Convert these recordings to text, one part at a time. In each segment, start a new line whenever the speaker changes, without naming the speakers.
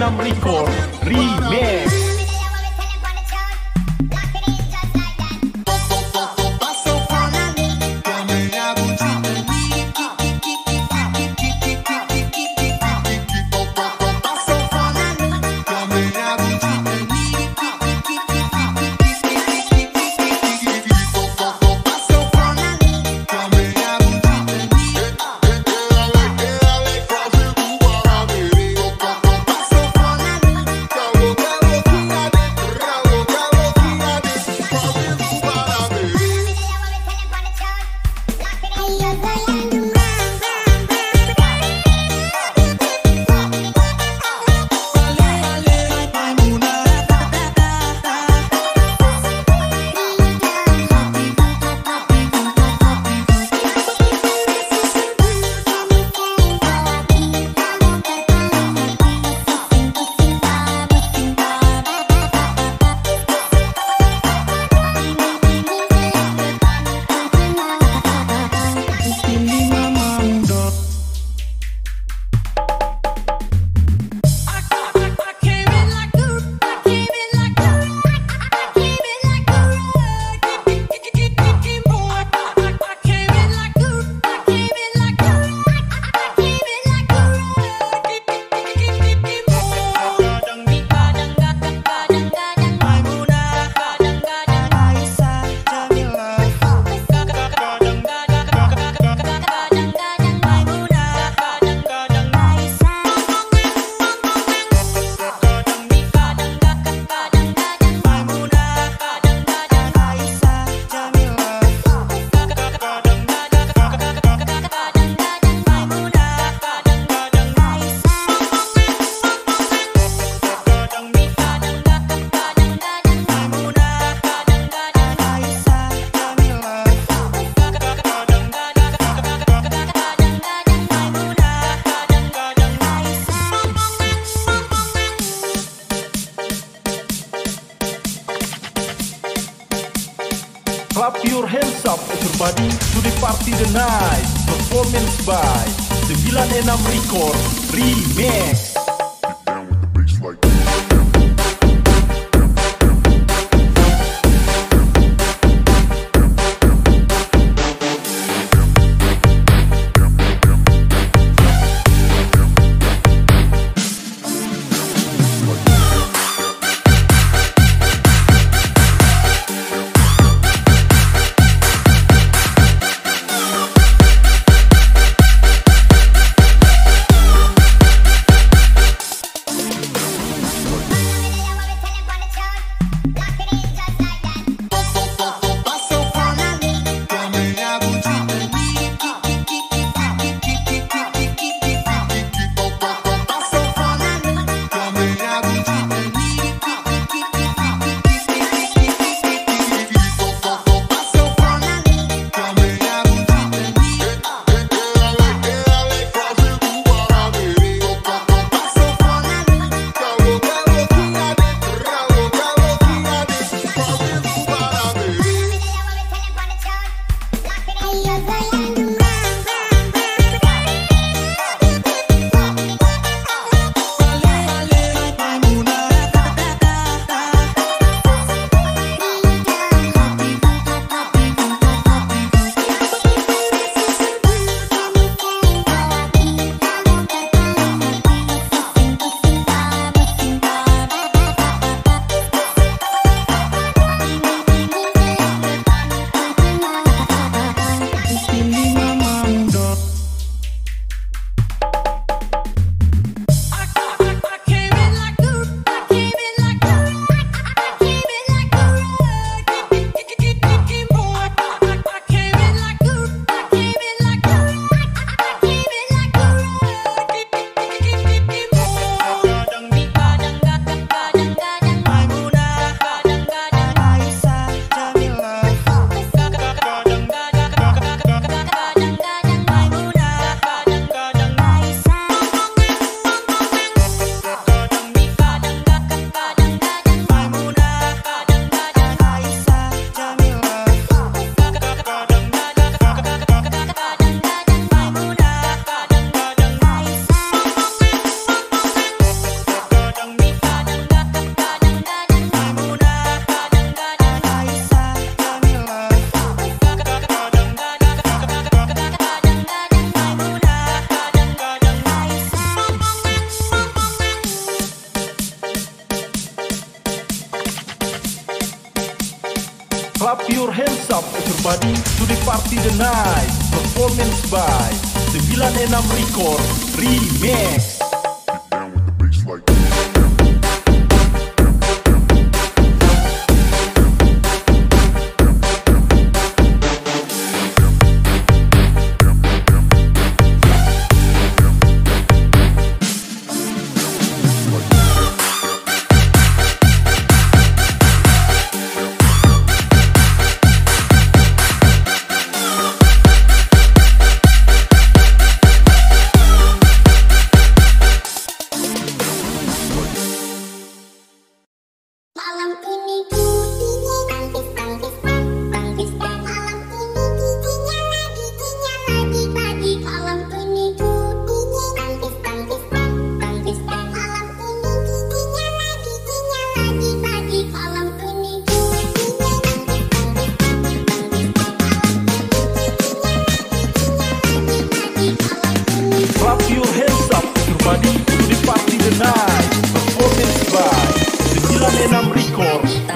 96 Record Remix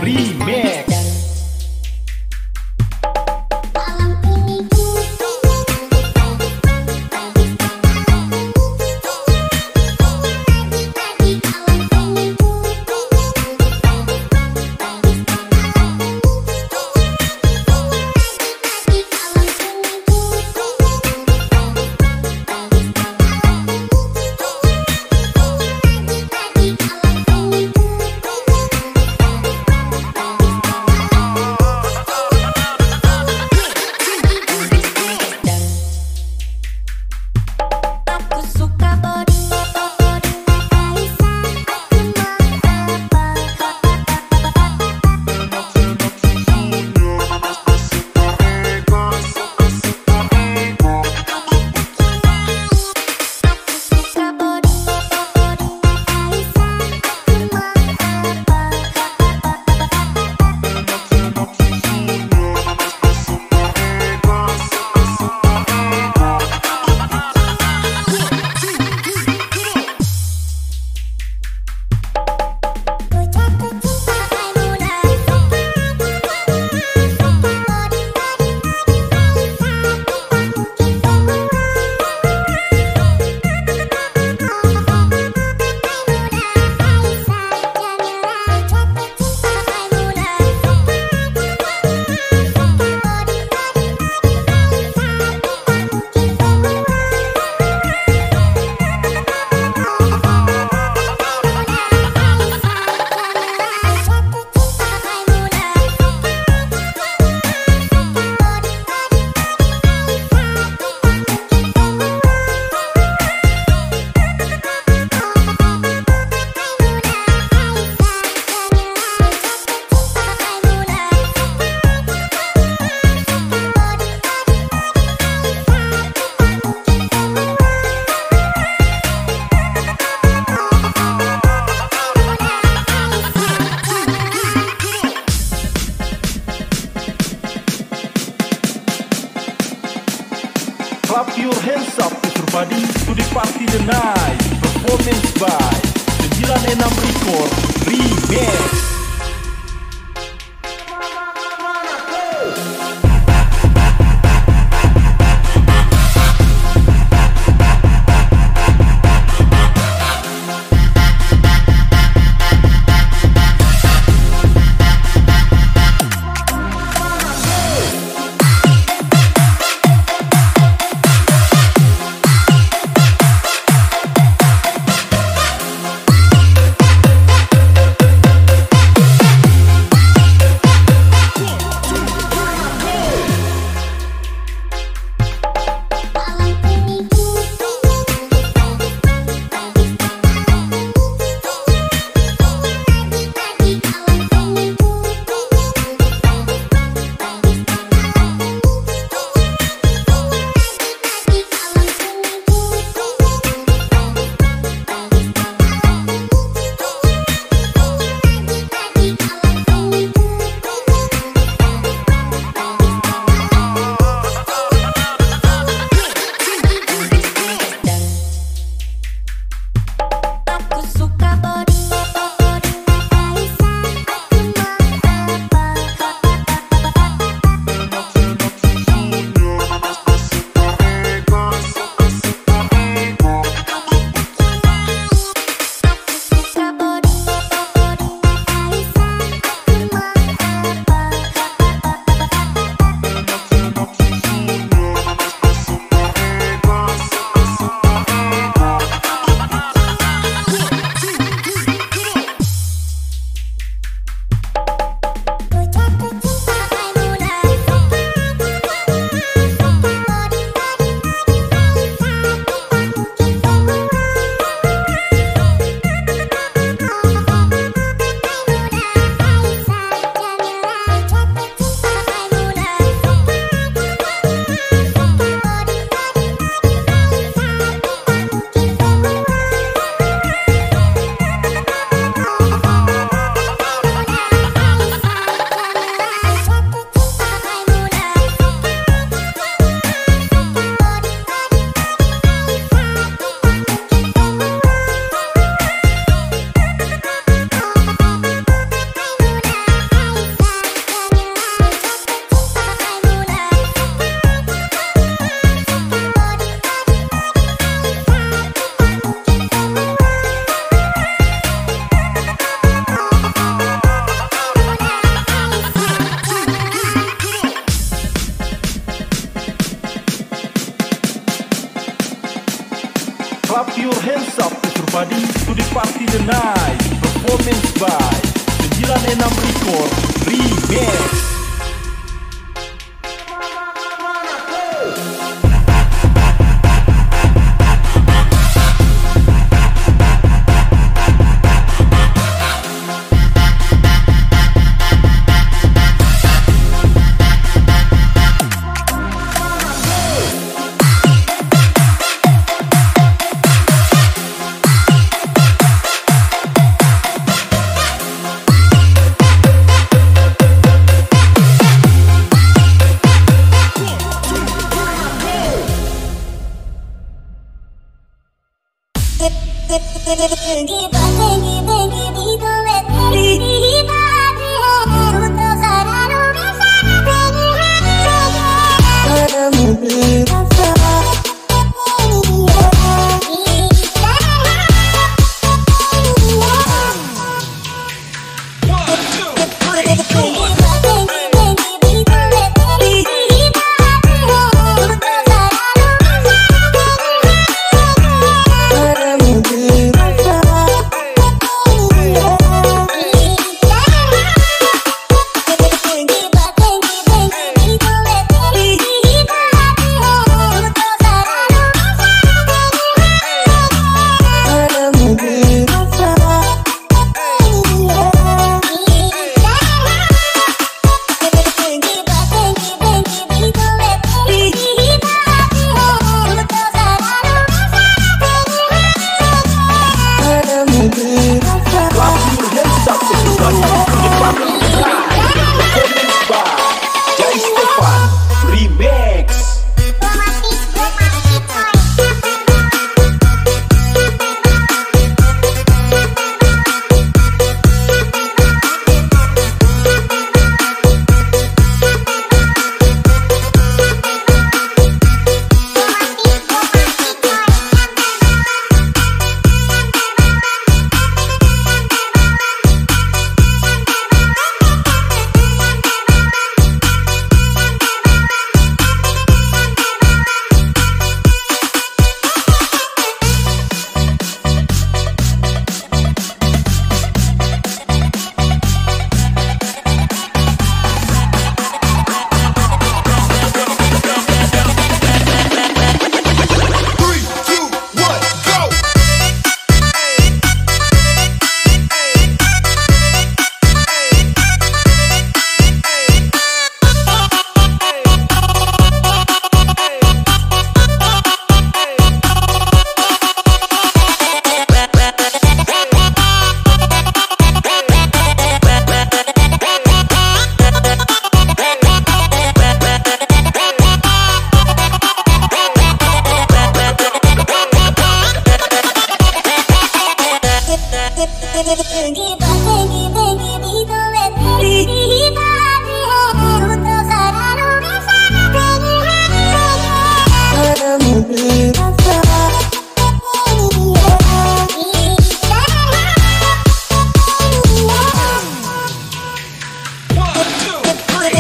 里
面。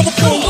Go.